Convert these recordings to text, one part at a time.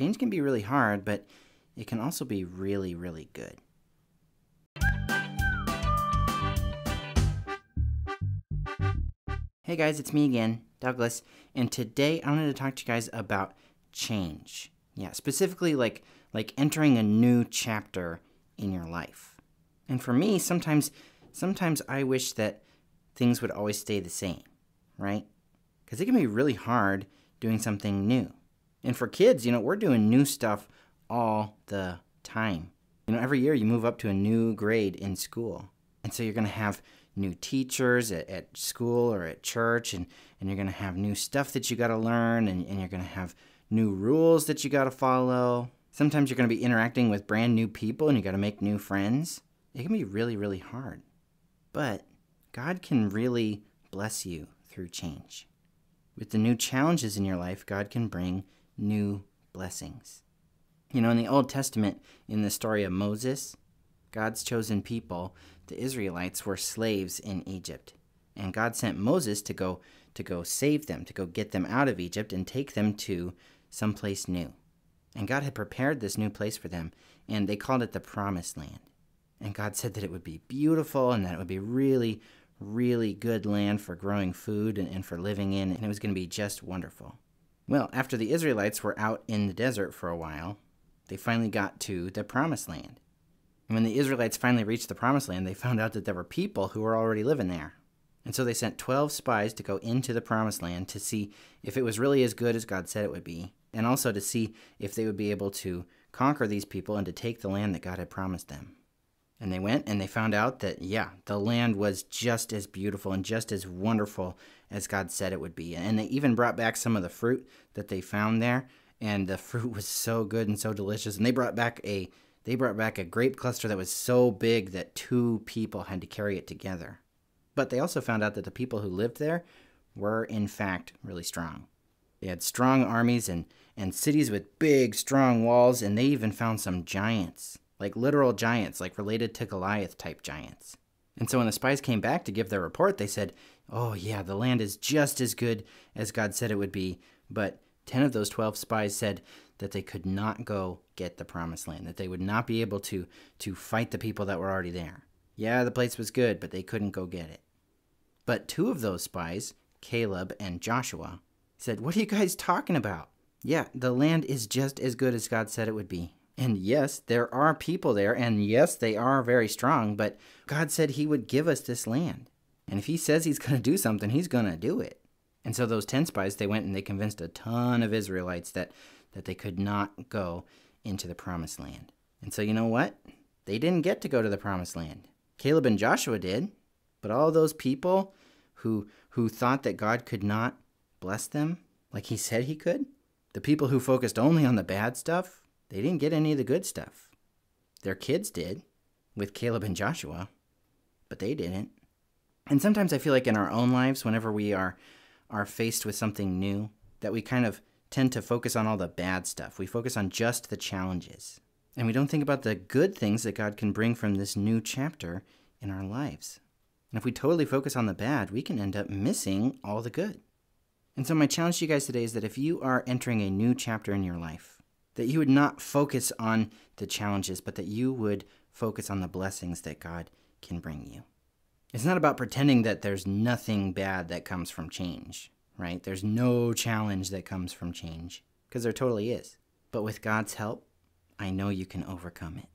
Change can be really hard, but it can also be really, really good. Hey guys, it's me again, Douglas, and today I wanted to talk to you guys about change. Yeah, specifically like like entering a new chapter in your life. And for me, sometimes sometimes I wish that things would always stay the same, right? Cuz it can be really hard doing something new. And for kids, you know, we're doing new stuff all the time. You know, every year you move up to a new grade in school. And so you're going to have new teachers at, at, school or at church, and, and you're going to have new stuff that you got to learn, and, and you're going to have new rules that you got to follow. Sometimes you're going to be interacting with brand new people and you got to make new friends. It can be really, really hard. But God can really bless you through change. With the new challenges in your life, God can bring new blessings. You know, in the Old Testament, in the story of Moses, God's chosen people, the Israelites, were slaves in Egypt. And God sent Moses to go to go save them, to go get them out of Egypt and take them to someplace new. And God had prepared this new place for them, and they called it the Promised Land. And God said that it would be beautiful and that it would be really, really good land for growing food and, and for living in, and it was going to be just wonderful. Well, after the Israelites were out in the desert for a while, they finally got to the Promised Land. And when the Israelites finally reached the Promised Land, they found out that there were people who were already living there. And so they sent 12 spies to go into the Promised Land to see if it was really as good as God said it would be, and also to see if they would be able to conquer these people and to take the land that God had promised them. And they went and they found out that, yeah, the land was just as beautiful and just as wonderful as God said it would be. And they even brought back some of the fruit that they found there, and the fruit was so good and so delicious. And they brought back a they brought back a grape cluster that was so big that two people had to carry it together. But they also found out that the people who lived there were in fact really strong. They had strong armies and, and cities with big, strong walls, and they even found some giants, like literal giants, like related to Goliath type giants. And so when the spies came back to give their report, they said, Oh, yeah, the land is just as good as God said it would be. But 10 of those 12 spies said that they could not go get the promised land, that they would not be able to, to fight the people that were already there. Yeah, the place was good, but they couldn't go get it. But two of those spies, Caleb and Joshua, said, What are you guys talking about? Yeah, the land is just as good as God said it would be. And yes, there are people there, and yes, they are very strong, but God said He would give us this land. And if he says he's going to do something, he's going to do it. And so those 10 spies, they went and they convinced a ton of Israelites that, that they could not go into the promised land. And so you know what? They didn't get to go to the promised land. Caleb and Joshua did, but all those people who who thought that God could not bless them like he said he could, the people who focused only on the bad stuff, they didn't get any of the good stuff. Their kids did with Caleb and Joshua, but they didn't. And sometimes I feel like in our own lives, whenever we are are faced with something new, that we kind of tend to focus on all the bad stuff. We focus on just the challenges. And we don't think about the good things that God can bring from this new chapter in our lives. And if we totally focus on the bad, we can end up missing all the good. And so, my challenge to you guys today is that if you are entering a new chapter in your life, that you would not focus on the challenges, but that you would focus on the blessings that God can bring you. It's not about pretending that there's nothing bad that comes from change, right? There's no challenge that comes from change, because there totally is. But with God's help, I know you can overcome it.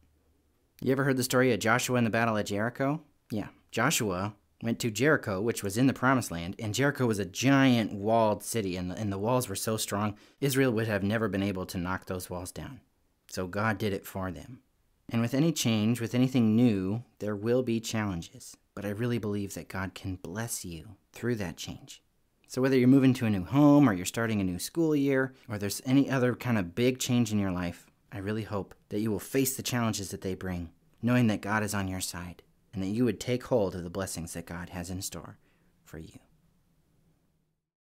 You ever heard the story of Joshua in the battle at Jericho? Yeah, Joshua went to Jericho, which was in the promised land, and Jericho was a giant walled city, and the, and the walls were so strong, Israel would have never been able to knock those walls down. So God did it for them. And with any change, with anything new, there will be challenges. But I really believe that God can bless you through that change. So whether you're moving to a new home, or you're starting a new school year, or there's any other kind of big change in your life, I really hope that you will face the challenges that they bring, knowing that God is on your side, and that you would take hold of the blessings that God has in store for you.